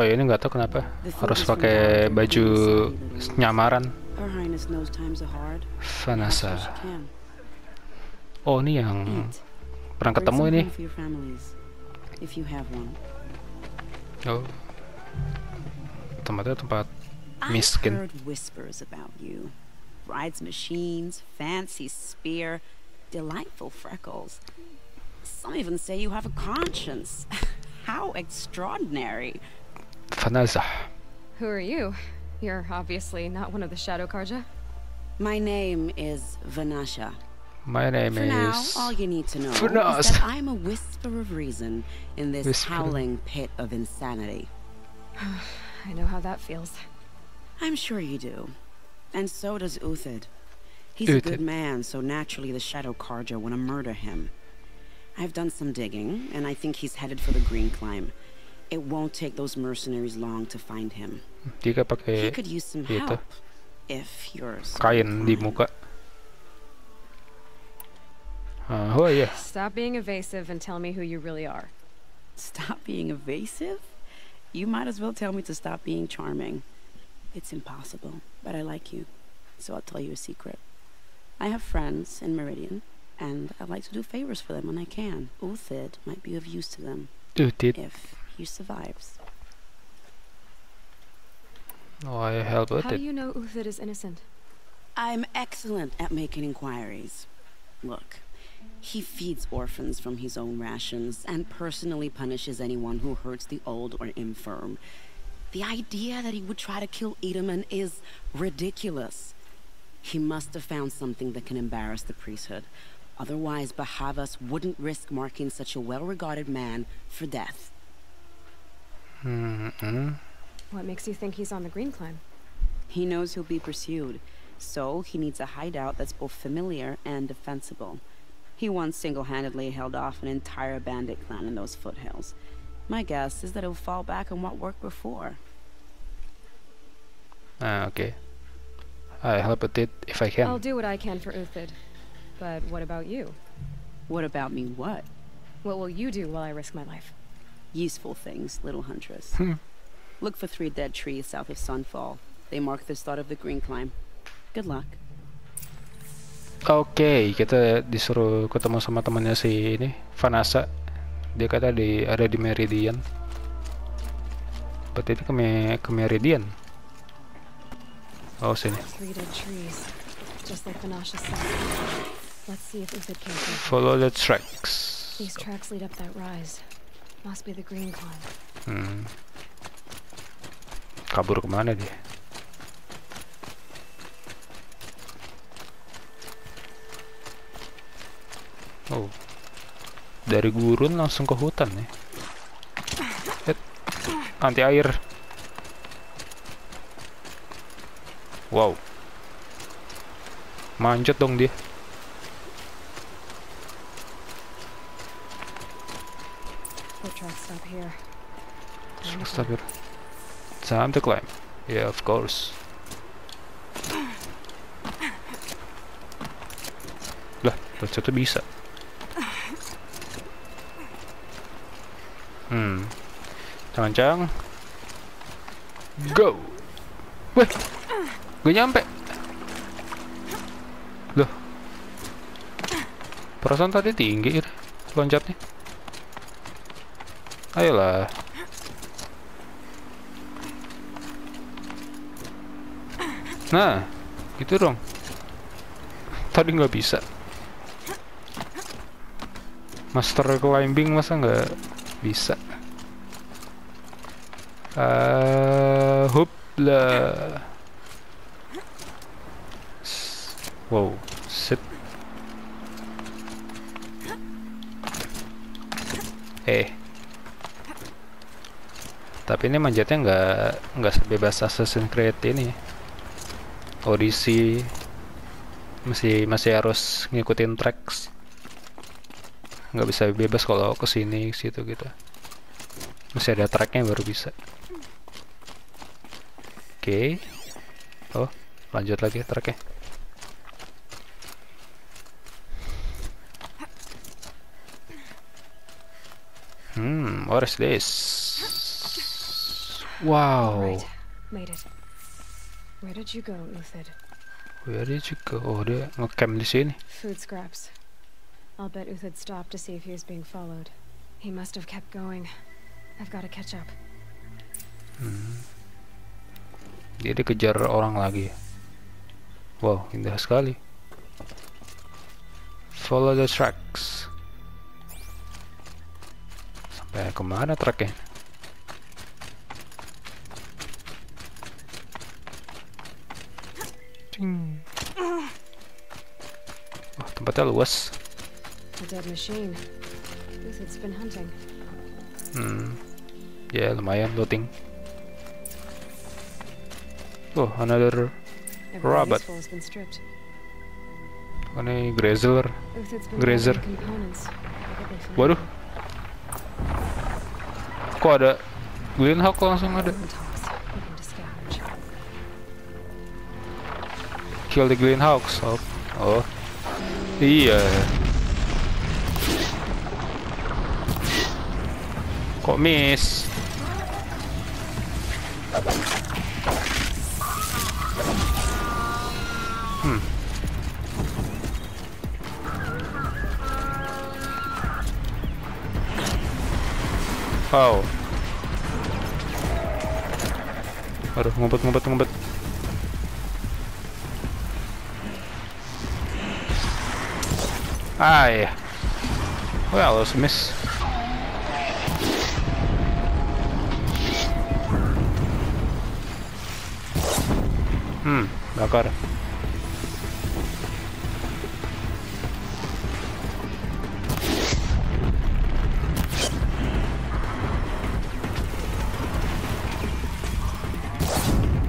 Oh ini nggak tahu kenapa harus pakai baju nyamaran. Vanessa. Oh ini yang pernah ketemu ini. Oh. Tempatnya tempat miskin. Rides machines, fancy spear, delightful freckles. Some even say you have a conscience. How extraordinary. Vanessa. Who are you? You're obviously not one of the Shadow Karja. My name is Vanasha. My name For now, all you need to know is that I'm a whisper of reason in this Whisper. howling pit of insanity. I know how that feels. I'm sure you do. And so does Uthid. He's a good man, so naturally the Shadow Karja want to murder him. I've done some digging, and I think he's headed for the Green Climb. It won't take those mercenaries long to find him. Dia He pakai could use some gitu. help. If you're so kain di inclined. muka. Ah, oh iya. Stop being evasive and tell me who you really are. Stop being evasive? You might as well tell me to stop being charming. It's impossible, but I like you. So I'll tell you a secret. I have friends in Meridian, and I like to do favors for them when I can. Uthid might be of use to them Tuh, tit. if he survives. Oh, I help with How do you know Uthid is innocent? I'm excellent at making inquiries. Look, he feeds orphans from his own rations and personally punishes anyone who hurts the old or infirm. The idea that he would try to kill Edaman is ridiculous. He must have found something that can embarrass the priesthood. Otherwise, Bahavas wouldn't risk marking such a well-regarded man for death. Hmm, hmm. What makes you think he's on the Green Climb? He knows he'll be pursued, so he needs a hideout that's both familiar and defensible. He once single-handedly held off an entire bandit clan in those foothills. My guess is that he'll fall back on what worked before. Ah, oke. I help with it if I can. I'll do what I can for Uthid. But what about you? What about me? What? What will you do while I risk my life? Useful things, little huntress. Hmm. Look for three dead trees south of Sunfall. They mark the start of the green climb. Good luck. Oke, kita disuruh ketemu sama temannya si ini, Vanessa. Dia kata di ada di Meridian. Berarti ini ke, Me- ke Meridian. Oh, sini. Three dead trees. Just like Vanasha said. Let's see if Uthid came. Follow the tracks. These tracks lead up that rise. Must be the Green. Hmm. Kabur ke mana dia? Oh, dari gurun langsung ke hutan ya. Eh, anti air. Wow. Manjat dong dia. Time to Stop climb. here. Time to climb. Yeah, of course. Lah, ternyata bisa. Hmm. Cancang. Go. Weh. Gue nyampe. Loh. Perasaan tadi tinggi gitu loncatnya. Ayolah. Nah, gitu dong. Tadi nggak bisa. Master climbing masa nggak bisa? Eh, hupla. S- Wow, sit. Eh. Tapi ini manjatnya nggak nggak sebebas Assassin's Creed ini. Odyssey masih masih harus ngikutin tracks. Nggak bisa bebas kalau ke sini situ gitu. Masih ada tracknya baru bisa. Oke. Oh, lanjut lagi tracknya. Hmm, what is this? Wow. Made. Where did you go, Uthid? Where did you go? Oh, dia ngecamp di sini. Food scraps. I'll bet Uthid stopped to see if he was being followed. He must have kept going. I've got to catch up. Dia dikejar orang lagi. Wow, indah sekali. Follow the tracks. Sampai ke mana tracknya? Cing. Wah, tempatnya luas. Hmm. Ya, lumayan looting. Oh, another Robot. ini Grazer. for Waduh. Kok ada Greenhawk langsung ada? Kill the Greenhawks. Oh. oh. Iya. Kok miss? Hmm. Wow. Aduh, ngumpet, ngumpet, ngumpet. Ah, yeah. Well, that was a miss. Hmm, agora.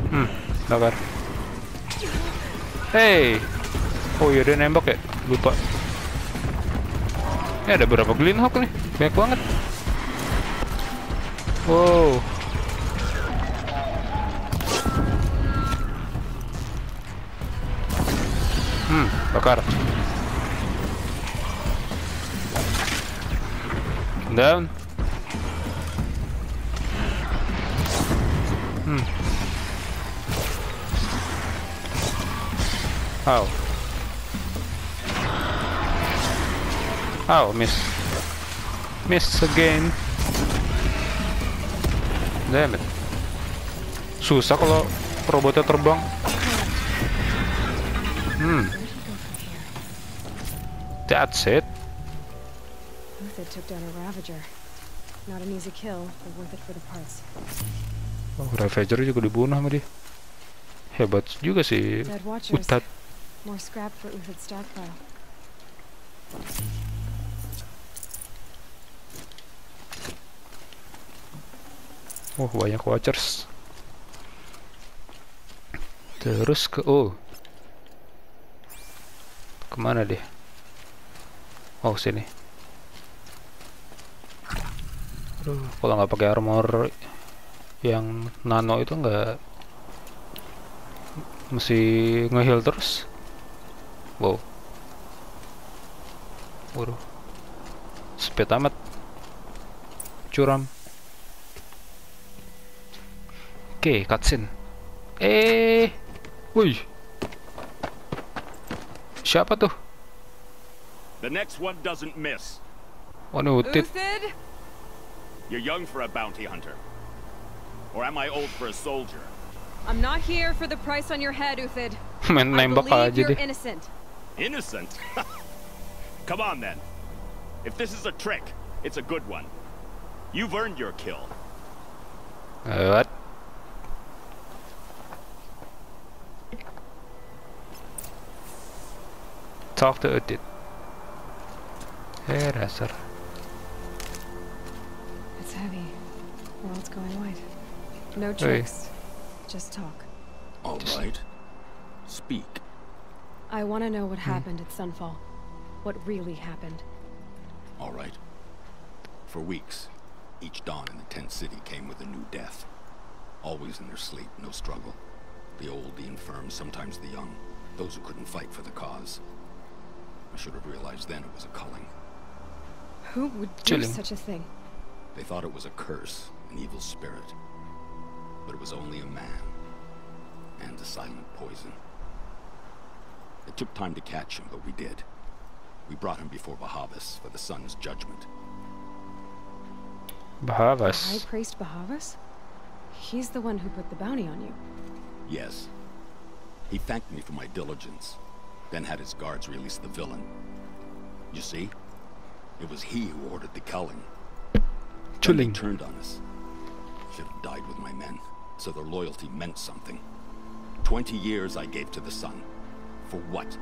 Hmm, agora. Hey! Oh, you didn't embok it. Lupa. Ini ada berapa Greenhawk nih? Banyak banget. Wow. Hmm, bakar. Down. Hmm. Ow. Oh, miss. Miss again. Damn it. Susah kalau robotnya terbang. Hmm, that's it. Uthid took down a Ravager. Not an easy kill, but worth it for the parts. Oh, Ravager juga dibunuh sama dia. Hebat juga sih. Utat. More scrap for Uthid's stockpile. Oh, banyak watchers. Terus ke oh. Ke mana dia? Oh, sini. Aduh, kalau nggak pakai armor yang nano itu nggak mesti ngeheal terus. Wow. Waduh. Speed amat. Curam. Oke, cutscene. Eh, wih. Siapa tuh? The next one doesn't miss. Oh, ini Utit. Uthid? You're young for a bounty hunter. Or am I old for a soldier? I'm not here for the price on your head, Uthid. Main I nembak believe aja you're innocent. Innocent? Come on then. If this is a trick, it's a good one. You've earned your kill. What? Talk to Utit. Eh, dasar. It's heavy. World's going white. No tricks. Just talk. All right. Speak. I want to know what happened at Sunfall. What really happened. All right. For weeks, each dawn in the tent city came with a new death. Always in their sleep, no struggle. The old, the infirm, sometimes the young. Those who couldn't fight for the cause. I should have realized then it was a culling. Who would do Chilling. such a thing? They thought it was a curse, an evil spirit. But it was only a man. And a silent poison. It took time to catch him, but we did. We brought him before Bahavas for the sun's judgment. High Bahavas. priest Bahavas? He's the one who put the bounty on you. Yes. He thanked me for my diligence, then had his guards release the villain. You see? It was he who ordered the culling. Chilling. turned on us. Should have died with my men, so their loyalty meant something. Twenty years I gave to the sun. For what?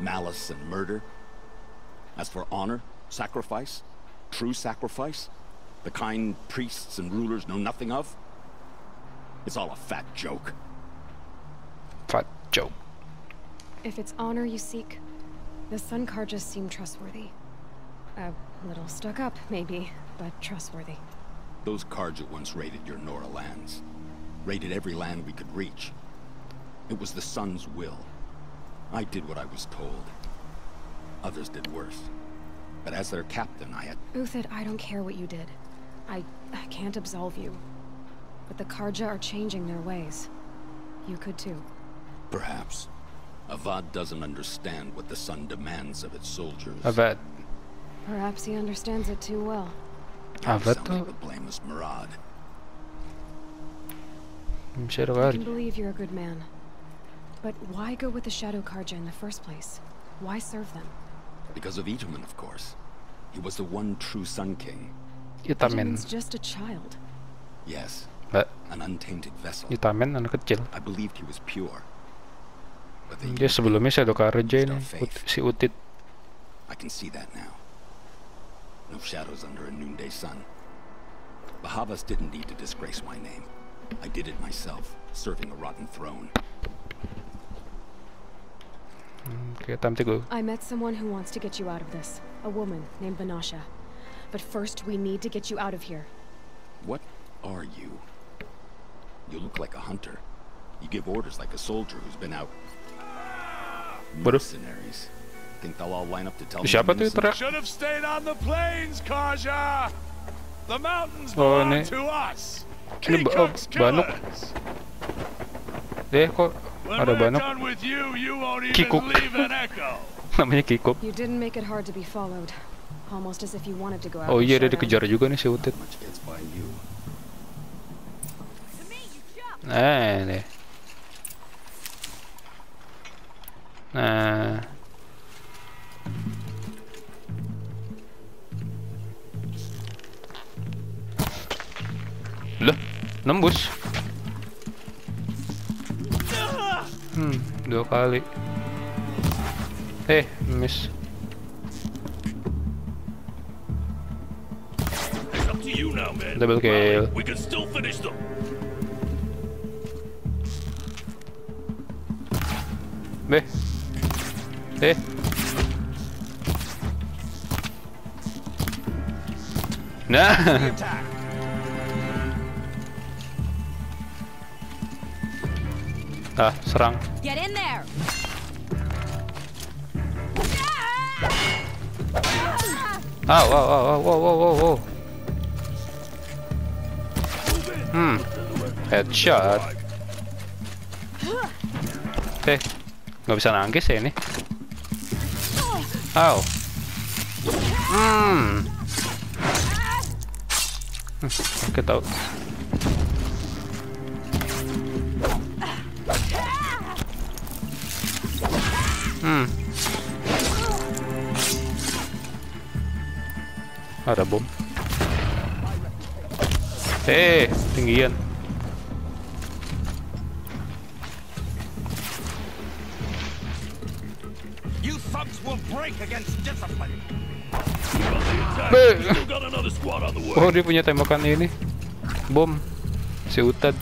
Malice and murder? As for honor, sacrifice, true sacrifice, the kind priests and rulers know nothing of? It's all a fat joke. Fat joke. If it's honor you seek, the Sun Karjas seem trustworthy. A little stuck up, maybe, but trustworthy. Those Karja once raided your Nora lands. Raided every land we could reach. It was the sun's will. I did what I was told. Others did worse. But as their captain, I had... Uthid, I don't care what you did. I, I can't absolve you. But the Karja are changing their ways. You could too. Perhaps. Avad doesn't understand what the sun demands of its soldiers. Avad. Perhaps he understands it too well. Mm, I Avad sound like tuh the blameless Murad. Masyado I kali. can believe you're a good man. But why go with the Shadow Karja in the first place? Why serve them? Because of Itamen, of course. He was the one true Sun King. Itamen. Itamen's just a child. Yes, But an untainted vessel. Itamen anak kecil. I believed he was pure. But Dia used him. sebelumnya Shadow Karja ini. Ut- si Utit. I can see that now. No shadows under a noonday sun. Bahavas didn't need to disgrace my name. I did it myself, serving a rotten throne. Mm, Oke, time to go. I met someone who wants to get you out of this. A woman named Vanasha. But first, we need to get you out of here. What are you? You look like a hunter. You give orders like a soldier who's been out. Me Siapa tuh teriak? Should have stayed on the plains, Kaja! The mountains Oh, ini- to us! Ini ba- oh, Banuk. killers! Eh, kok ada even Kikuk. namanya Kikup. You didn't make it hard to be followed. Almost as if you wanted to go out. Oh iya, dia dikejar juga nih si Utit. Much gets Nah. Lah, nembus. Hmm, dua kali. Eh, miss. Now, man. Double kill. We can still finish them. Eh. Nah. Ah, serang. Get in there! Ah, wow, wow, wow, wow, wow, wow, wow. Hmm. Headshot. Eh, nggak bisa nangkis ya ini. Oh. Mmm. Get out. Hum. Ada bom. Eh, tinggian. Oh, dia punya tembakan ini. Bom. Si Utad.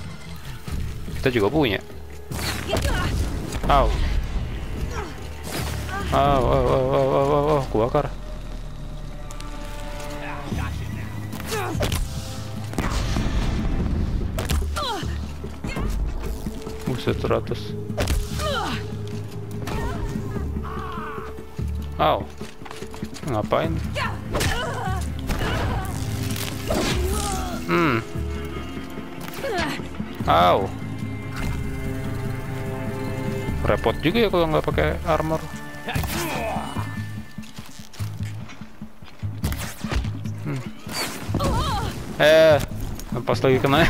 Kita juga punya. Aw. Aw, aw, aw, aw, aw, aw, aw, kubakar. Buset, 100. Aw. Ngapain? Hmm. Aw. Repot juga ya kalau nggak pakai armor. Hmm. Eh, pas lagi kena.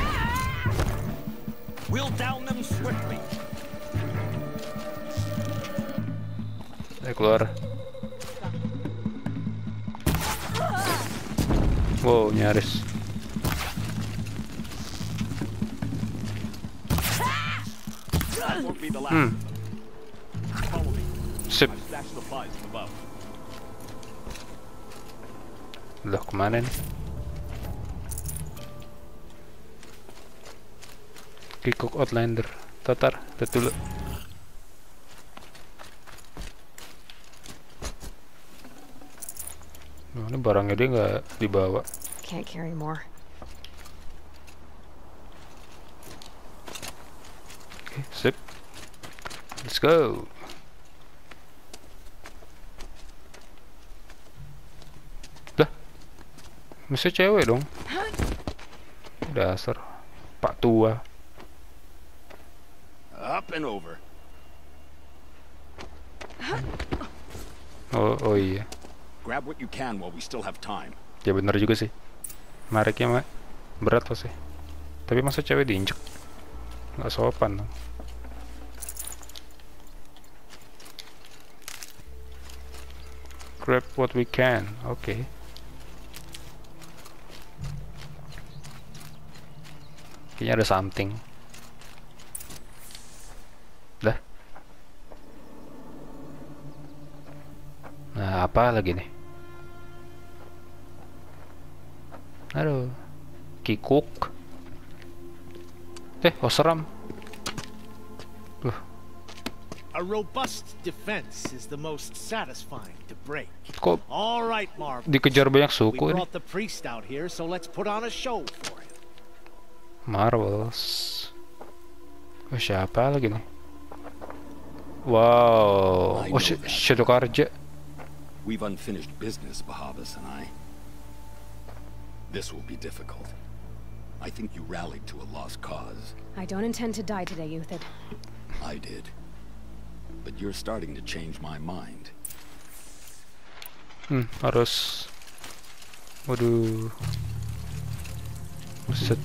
Saya keluar. Last. Hmm. Sip. Loh, ke mana nih? Kikuk Outlander. Tatar, lihat dulu. Ini barangnya dia nggak dibawa. Can't carry more. Oke, sip. Let's go. Lah. Mesti cewek dong. Dasar. Pak tua. Up and over. Oh, oh iya. Grab what you can while we still have time. Ya bener juga sih. Mariknya mak berat pasti. Tapi masa cewek diinjek? Nggak sopan dong. Grab what we can. Oke. Kayaknya ada something. Dah. Nah, apa lagi nih? Aduh. Kikuk. Eh, oh seram. Duh, A robust defense is the most satisfying to break. kok All right, Marv. dikejar banyak We suku ini? brought the priest out here, so let's put on a show for him. Marvels. Oh, siapa lagi nih? Wow. Oh. Shadow Karja. We've unfinished business, Bahabas and I. This will be difficult. I think you rallied to a lost cause. I don't intend to die today, Euthid. I did. But you're starting to change my mind. Hmm, harus. Waduh. Buset.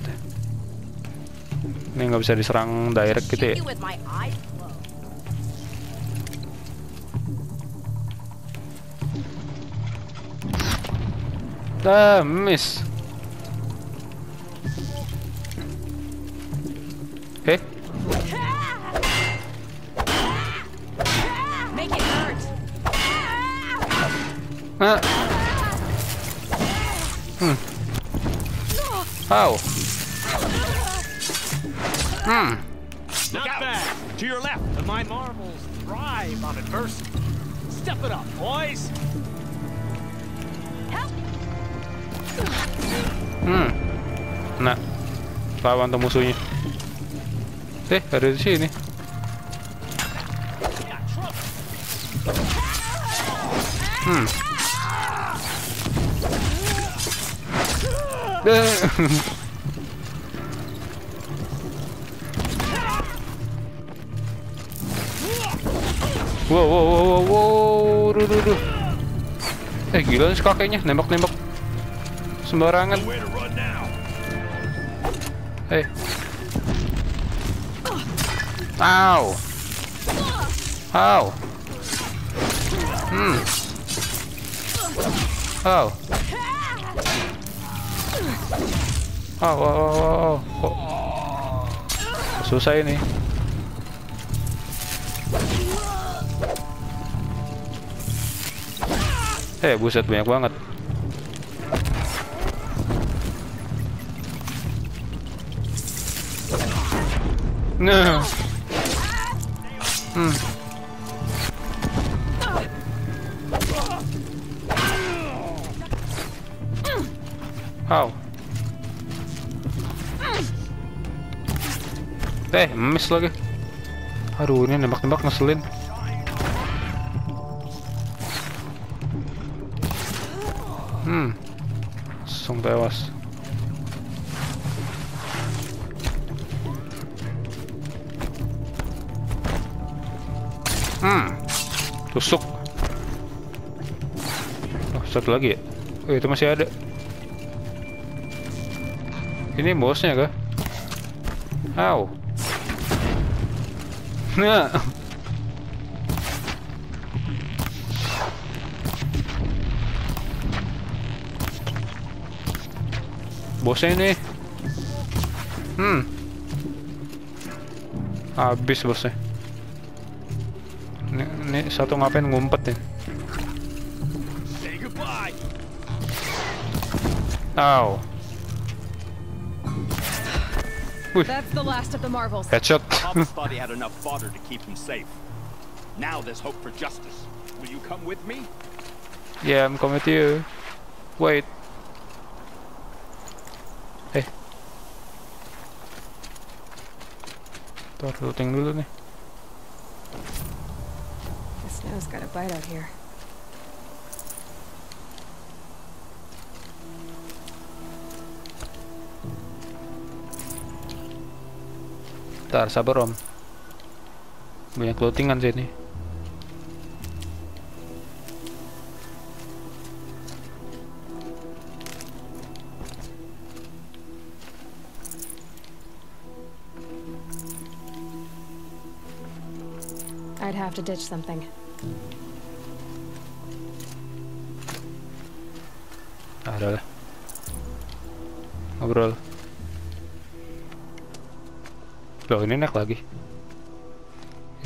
Ini nggak bisa diserang direct gitu ya? with my eyes closed. Ah, miss. Ah. Hmm. Ow. Hmm. Not bad. To your left. But my marbles thrive on adversity. Step it up, boys. Hmm. Nah. Lawan tuh musuhnya. Eh, ada di sini. Hmm. Wow, wow, wow, wow, wow, duh, duh, duh. Eh, gila nih si kakeknya, nembak-nembak sembarangan. Hey. Ow. Ow. Hmm. Ow. Ow, ow, ow, ow. Kok susah ini. Eh, buset banyak banget. Nah. Hmm. Eh, miss lagi. Aduh, ini nembak-nembak ngeselin. Hmm. Langsung tewas. Hmm. Tusuk. Oh, satu lagi ya? Oh, itu masih ada. Ini bosnya kah? Ow. Nah. Bosnya ini. Hmm. Habis bosnya. Ini, ini satu ngapain ngumpet nih? Say That's the last of the marvels. headshot. Papa's thought he had enough fodder to keep him safe. Now there's hope for justice. Will you come with me? yeah, I'm coming with you. Wait. Hey. Ntar looting dulu nih. The snow's got a bite out here. Ntar sabar om. Banyak lootingan sini. I'd have to ditch something. Ada lah. Ngobrol. Loh ini naik lagi.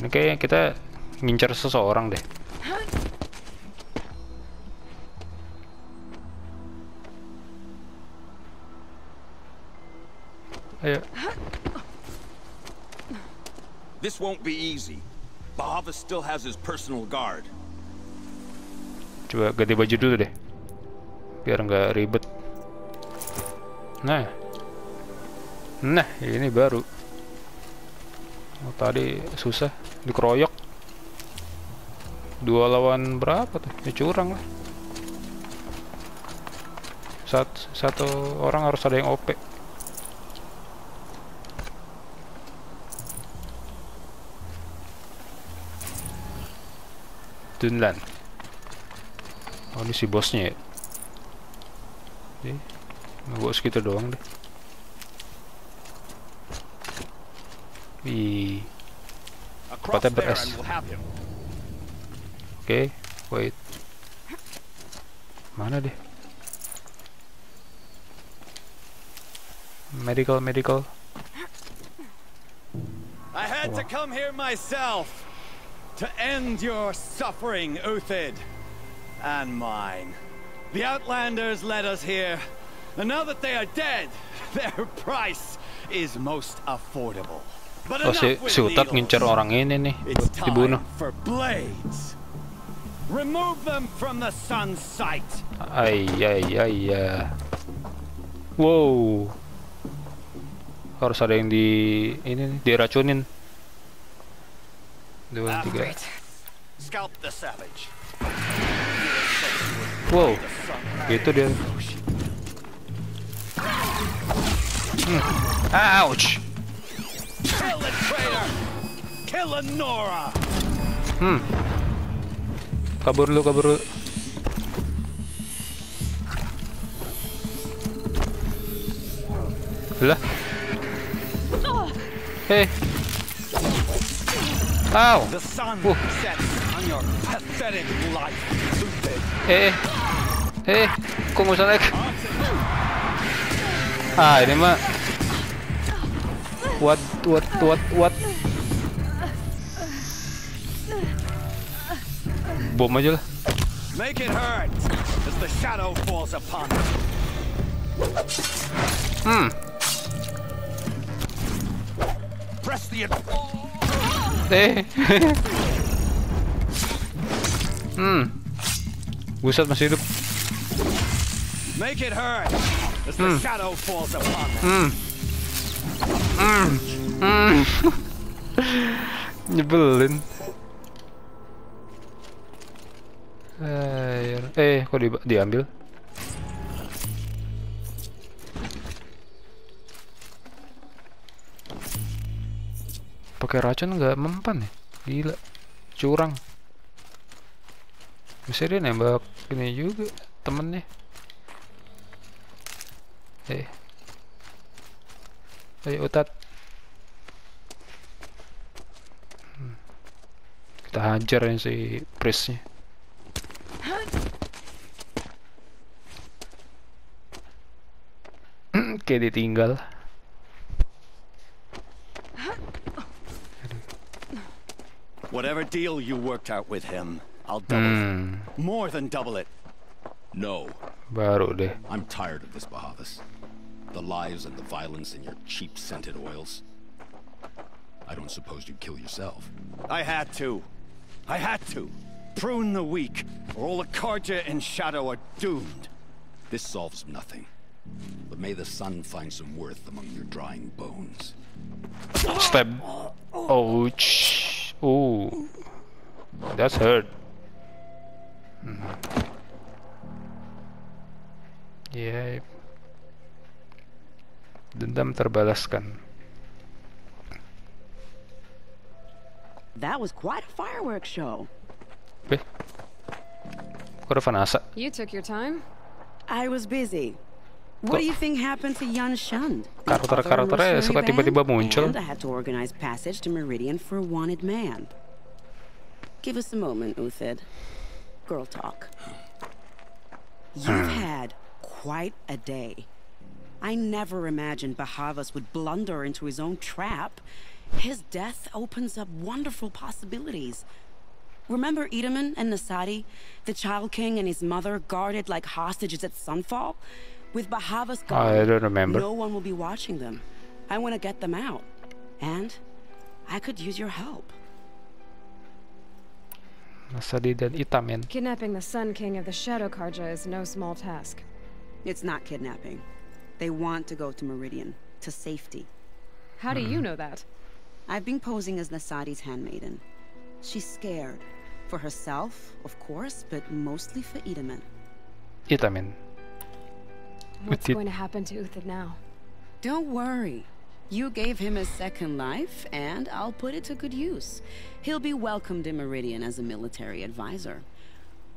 Ini kayak kita ngincar seseorang deh. Ayo, This won't be easy. Bahava still has his personal guard. coba ganti baju dulu deh. Biar nggak ribet. Nah. Nah, ini baru. Tadi susah dikeroyok. Dua lawan berapa tuh? Ya curang lah. Sat, satu orang harus ada yang OP. Dunlan. Oh ini si bosnya ya. Eh, bos gitu doang deh. Wih. Across Tempatnya there we'll have him. Oke, wait. Mana deh? Medical, medical. I had to come here myself to end your suffering, Uthid, and mine. The Outlanders led us here, and now that they are dead, their price is most affordable. Oh si, si Utat ngincer orang ini nih dibunuh. Ay, ay, ay, ya. Wow. Harus ada yang di ini nih, diracunin. Dua, tiga. Wow. Gitu dia. Hmm. Ouch. Kill the traitor! Kill Lenora! Hmm. Kabur lu, kabur lu. Lah. Hei. Ow. Uh. Eh. Eh, kok nggak usah naik? Ah, ini mah What, what, what? Bom aja lah. Make it hurt as the shadow falls upon it. Hmm. Press the. Eh. hmm. Buset masih hidup. Make it hurt as the Hmm. shadow falls upon it. Hmm. Hmm. Hmm. Nyebelin. Eh, eh kok di diambil? Pakai racun nggak mempan ya? Gila. curang bisa dia nembak ini juga temennya eh ayo utat kita hajar yang si priestnya kayak ditinggal Whatever deal you worked out with him, I'll double hmm it. More than double it. No, baru deh I'm tired of this, Bahavas. The lies and the violence in your cheap scented oils. I don't suppose you'd kill yourself. I had to. I had to. Prune the weak, or all the Karja in Shadow are doomed. This solves nothing. But may the sun find some worth among your drying bones. stab ouch Ooh. that's hurt Hmm. ya dendam terbalaskan That was quite a fireworks show. kok ada Vanessa You took your time. I was busy. What do you think happened to Yan Shund? the Karakter-karakternya other suka mercenary tiba-tiba band? muncul. And I had to organize passage to Meridian for a wanted man. Give us a moment, Uthid. Girl talk. You've had quite a day. I never imagined Bahavas would blunder into his own trap. His death opens up wonderful possibilities. Remember Edaman and Nasadi? The Child King and his mother guarded like hostages at Sunfall? With Bahavas gone, I don't remember. no one will be watching them. I want to get them out. And I could use your help. Nasadi dan Itamen Kidnapping the Sun King of the Shadow Karja is no small task. It's not kidnapping. They want to go to Meridian, to safety. How do you hmm. know that? I've been posing as Nasadi's handmaiden. She's scared. For herself, of course, but mostly for Edaman. Itamen What's it- going to happen to Uthid now? Don't worry. You gave him a second life, and I'll put it to good use. He'll be welcomed in Meridian as a military advisor.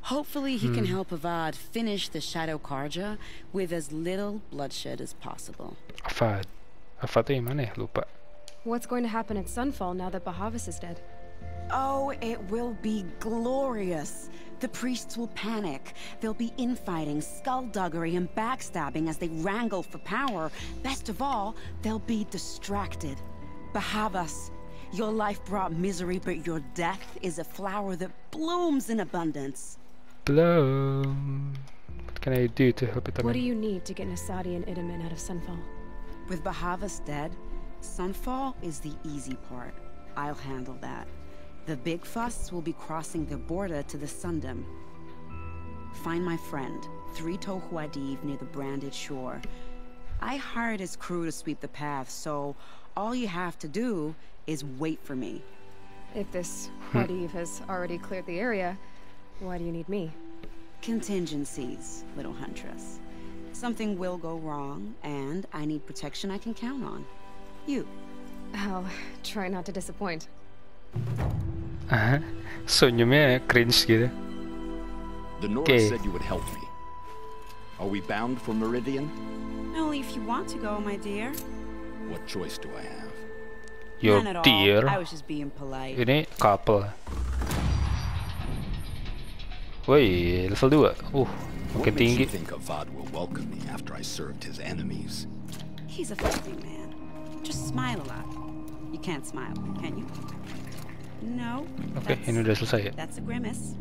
Hopefully, he can hmm. help Avad finish the Shadow Karja with as little bloodshed as possible. Avad Avad tuh yang mana ya lupa What's going to happen at Sunfall now that Bahavas is dead? Oh, it will be glorious. The priests will panic. There'll be infighting, skullduggery, and backstabbing as they wrangle for power. Best of all, they'll be distracted. Bahavas, your life brought misery, but your death is a flower that blooms in abundance. Bloom. what can I do to help Itamen What do you need to get Nasadi and Idaman out of Sunfall? With Bahavas dead, Sunfall is the easy part. I'll handle that. The big fuss will be crossing the border to the Sundom. Find my friend, Three Toe Huadiv near the branded shore. I hired his crew to sweep the path, so all you have to do is wait for me. If this hmm. Wadiv has already cleared the area, why do you need me? Contingencies, little huntress. Something will go wrong, and I need protection I can count on. You. I'll try not to disappoint. Aha, senyumnya cringe gitu The North Okay. said you would help me. Are we bound for Meridian? Only if you want to go, my dear. What choice do I have? your None at all. dear I was just being polite. ini couple Woi, level 2 Uh, makin What makes tinggi you think Avad will welcome me after I served his enemies? He's a fighting man. Just smile a lot. You can't smile, can you? No. Oke, that's- ini udah selesai ya That's a grimace.